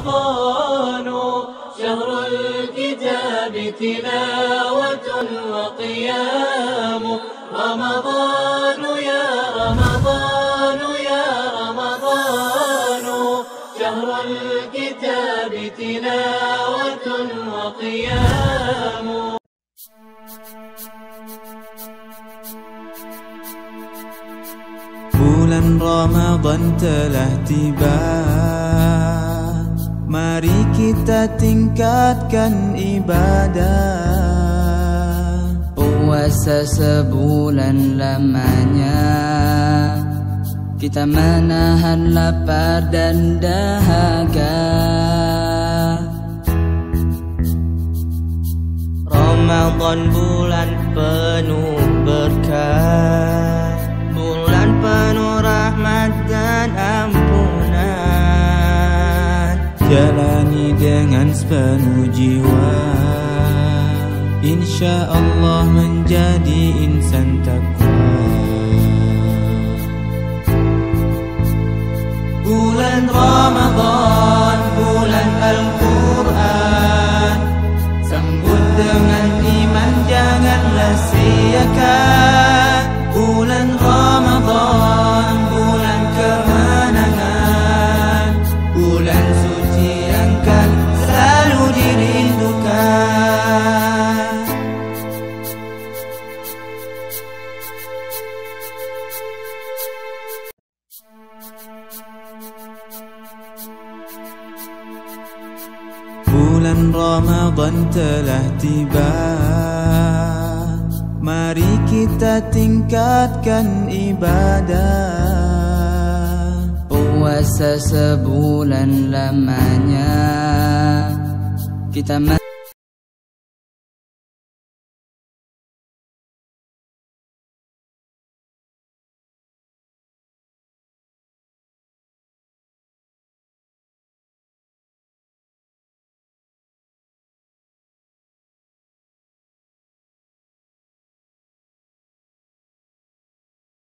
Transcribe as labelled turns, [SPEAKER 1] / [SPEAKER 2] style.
[SPEAKER 1] رمضان. شهر الكتاب تلاوة وقيام. رمضان يا رمضان يا رمضان. شهر الكتاب تلاوة وقيام.
[SPEAKER 2] Bulan Ramadan telah tiba Mari kita tingkatkan ibadah.
[SPEAKER 3] Puasa sebulan lamanya Kita menahan lapar dan dahaga.
[SPEAKER 2] Ramadan bulan penuh berkah Jalani dengan sepenuh jiwa. Insya Allah menjadi insan takwa. Bulan Ramadan, bulan Al-Quran. Sambut dengan iman janganlah siakan Bulan Ramadan telah tiba. Mari kita tingkatkan ibadah.
[SPEAKER 3] Puasa sebulan lamanya. Kita